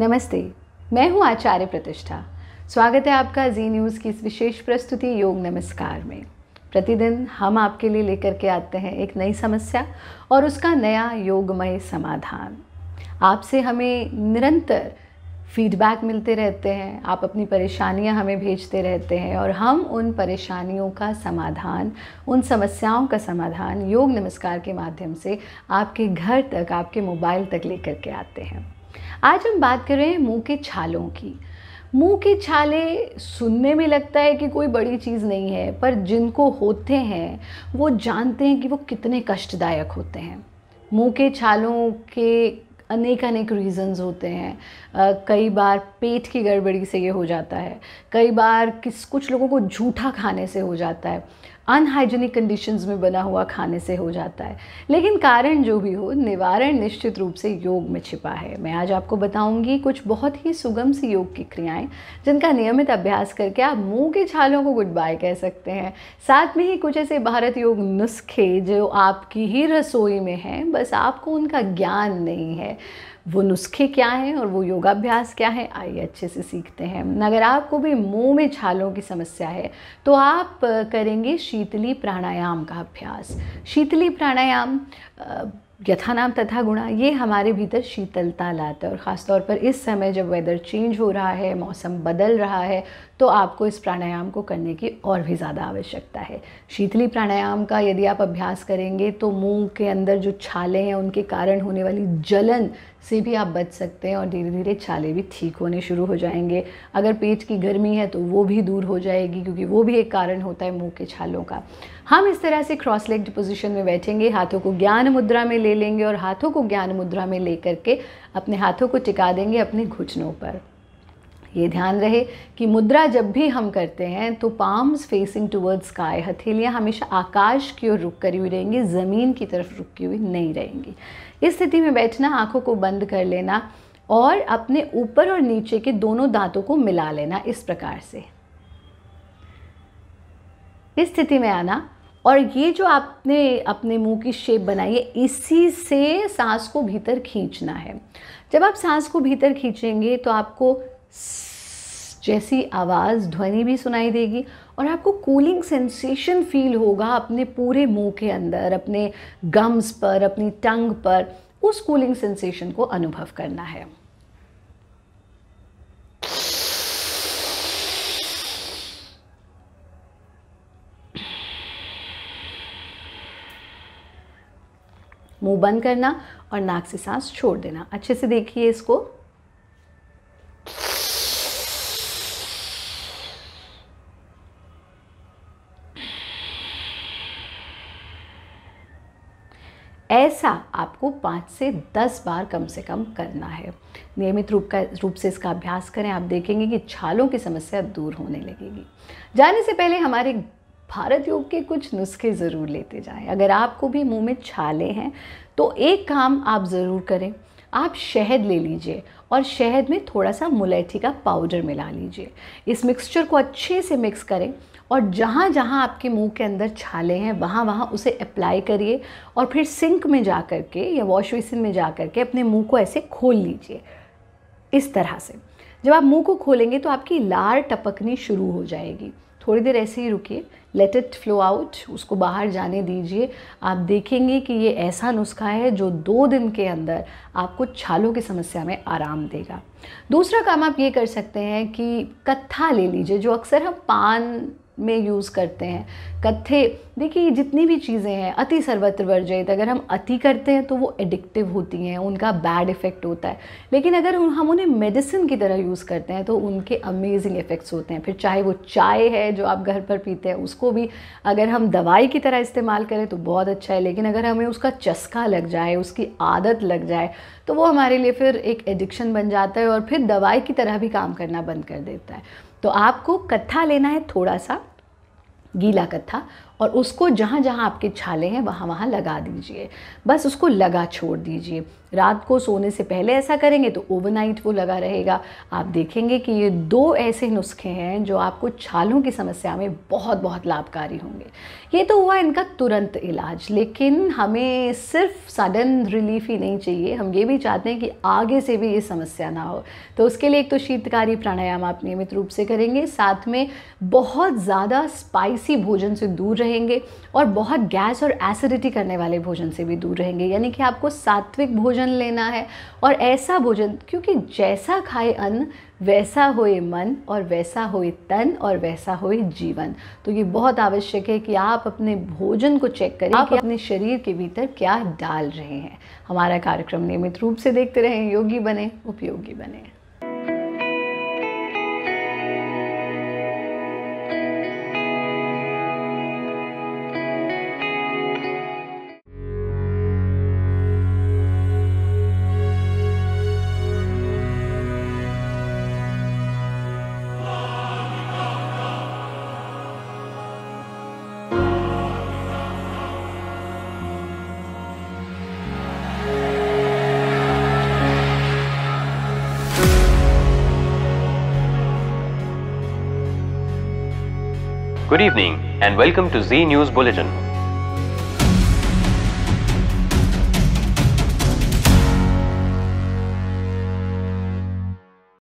नमस्ते, मैं हूँ आचार्य प्रतिष्ठा। स्वागत है आपका जी न्यूज़ की इस विशेष प्रस्तुति योग नमस्कार में। प्रतिदिन हम आपके लिए लेकर के आते हैं एक नई समस्या और उसका नया योगमय समाधान। आपसे हमें निरंतर फीडबैक मिलते रहते हैं, आप अपनी परेशानियाँ हमें भेजते रहते हैं और हम उन परेशानियों का समाधान, उन समस्याओं का समाधान योग नमस्कार के माध्यम से आपके घर तक, आपके मोबाइल तक लेकर के आते हैं। आज हम बात कर रहे हैं मुँह के छालों की। मुँह के छाले सुनने में लगता है कि कोई बड़ी चीज़ नहीं है, पर जिनको होते हैं, वो जानते हैं कि वो कितने कष्टदायक होते हैं। मुँह के छालों के अनेक अनेक रीज़न्स होते हैं। कई बार पेट की गड़बड़ी से ये हो जाता है। कई बार किस, कुछ लोगों को झूठा खाने से हो जाता है। अनहाइजीनिक कंडीशंस में बना हुआ खाने से हो जाता है। लेकिन कारण जो भी हो, निवारण निश्चित रूप से योग में छिपा है। मैं आज आपको बताऊँगी कुछ बहुत ही सुगम सी योग की क्रियाएँ, जिनका नियमित अभ्यास करके आप मुँह के छालों को गुड बाय कह सकते हैं। साथ में ही कुछ ऐसे भारत योग नुस्खे जो आपकी ही रसोई में हैं, बस आपको उनका ज्ञान नहीं है। वो नुस्खे क्या हैं और वो योगाभ्यास क्या है, आइए अच्छे से सीखते हैं। अगर आपको भी मुँह में छालों की समस्या है तो आप करेंगे शीतली प्राणायाम का अभ्यास। शीतली प्राणायाम यथा नाम तथा गुणा, ये हमारे भीतर शीतलता लाता है और ख़ासतौर पर इस समय जब वेदर चेंज हो रहा है, मौसम बदल रहा है तो आपको इस प्राणायाम को करने की और भी ज़्यादा आवश्यकता है। शीतली प्राणायाम का यदि आप अभ्यास करेंगे तो मुँह के अंदर जो छाले हैं, उनके कारण होने वाली जलन से भी आप बच सकते हैं और धीरे धीरे छाले भी ठीक होने शुरू हो जाएँगे। अगर पेट की गर्मी है तो वो भी दूर हो जाएगी, क्योंकि वो भी एक कारण होता है मुँह के छालों का। हम इस तरह से क्रॉस लेग्ड पोजीशन में बैठेंगे, हाथों को ज्ञान मुद्रा में ले लेंगे और हाथों को ज्ञान मुद्रा में ले करके अपने हाथों को टिका देंगे अपने घुटनों पर। ये ध्यान रहे कि मुद्रा जब भी हम करते हैं तो पाम्स फेसिंग टुवर्ड्स स्काई हथेलियाँ हमेशा आकाश की ओर रुक करी हुई रहेंगी, ज़मीन की तरफ़ रुकी हुई नहीं रहेंगी। इस स्थिति में बैठना, आँखों को बंद कर लेना और अपने ऊपर और नीचे के दोनों दांतों को मिला लेना इस प्रकार से। इस स्थिति में आना और ये जो आपने अपने मुँह की शेप बनाई है, इसी से सांस को भीतर खींचना है। जब आप सांस को भीतर खींचेंगे तो आपको जैसी आवाज़ ध्वनि भी सुनाई देगी और आपको कूलिंग सेंसेशन फील होगा अपने पूरे मुँह के अंदर, अपने गम्स पर, अपनी टंग पर, उस कूलिंग सेंसेशन को अनुभव करना है। मुँह बंद करना और नाक से सांस छोड़ देना। अच्छे से देखिए इसको। ऐसा आपको पाँच से दस बार कम से कम करना है। नियमित रूप का, रूप से इसका अभ्यास करें। आप देखेंगे कि छालों की समस्या दूर होने लगेगी। जाने से पहले हमारे भारत योग के कुछ नुस्खे ज़रूर लेते जाएँ। अगर आपको भी मुँह में छाले हैं तो एक काम आप ज़रूर करें। आप शहद ले लीजिए और शहद में थोड़ा सा मुलैठी का पाउडर मिला लीजिए। इस मिक्सचर को अच्छे से मिक्स करें और जहाँ जहाँ आपके मुँह के अंदर छाले हैं वहाँ वहाँ उसे अप्लाई करिए और फिर सिंक में जा कर के या वॉश बेसिन में जा कर के अपने मुँह को ऐसे खोल लीजिए। इस तरह से। जब आप मुँह को खोलेंगे तो आपकी लार टपकनी शुरू हो जाएगी। थोड़ी देर ऐसे ही रुकिए। लेट इट फ्लो आउट उसको बाहर जाने दीजिए। आप देखेंगे कि ये ऐसा नुस्खा है जो दो दिन के अंदर आपको छालों की समस्या में आराम देगा। दूसरा काम आप ये कर सकते हैं कि कत्था ले लीजिए, जो अक्सर हम पान में यूज़ करते हैं। कत्थे, देखिए जितनी भी चीज़ें हैं, अति सर्वत्र वर्जित। अगर हम अति करते हैं तो वो एडिक्टिव होती हैं, उनका बैड इफ़ेक्ट होता है। लेकिन अगर हम उन्हें मेडिसिन की तरह यूज़ करते हैं तो उनके अमेजिंग इफ़ेक्ट्स होते हैं। फिर चाहे वो चाय है जो आप घर पर पीते हैं, उसको भी अगर हम दवाई की तरह इस्तेमाल करें तो बहुत अच्छा है। लेकिन अगर हमें उसका चस्का लग जाए, उसकी आदत लग जाए तो वो हमारे लिए फिर एक एडिक्शन बन जाता है और फिर दवाई की तरह भी काम करना बंद कर देता है। तो आपको कत्था लेना है थोड़ा सा। गीला कत्था और उसको जहाँ जहाँ आपके छाले हैं, वहाँ वहाँ लगा दीजिए। बस उसको लगा छोड़ दीजिए। रात को सोने से पहले ऐसा करेंगे तो ओवरनाइट वो लगा रहेगा। आप देखेंगे कि ये दो ऐसे नुस्खे हैं जो आपको छालों की समस्या में बहुत बहुत लाभकारी होंगे। ये तो हुआ इनका तुरंत इलाज, लेकिन हमें सिर्फ़ सडन रिलीफ ही नहीं चाहिए। हम ये भी चाहते हैं कि आगे से भी ये समस्या ना हो। तो उसके लिए एक तो शीतकारी प्राणायाम आप नियमित रूप से करेंगे। साथ में बहुत ज़्यादा स्पाइसी भोजन से दूर रहेंगे और बहुत गैस और एसिडिटी करने वाले भोजन से भी दूर रहेंगे। यानी कि आपको सात्विक भोजन लेना है और ऐसा भोजन क्योंकि जैसा खाए अन्न वैसा होए मन और वैसा होए तन और वैसा होए जीवन। तो ये बहुत आवश्यक है कि आप अपने भोजन को चेक करें आप अपने शरीर के भीतर क्या डाल रहे हैं। हमारा कार्यक्रम नियमित रूप से देखते रहें योगी बने उपयोगी बने। Good evening and welcome to Z News Bulletin.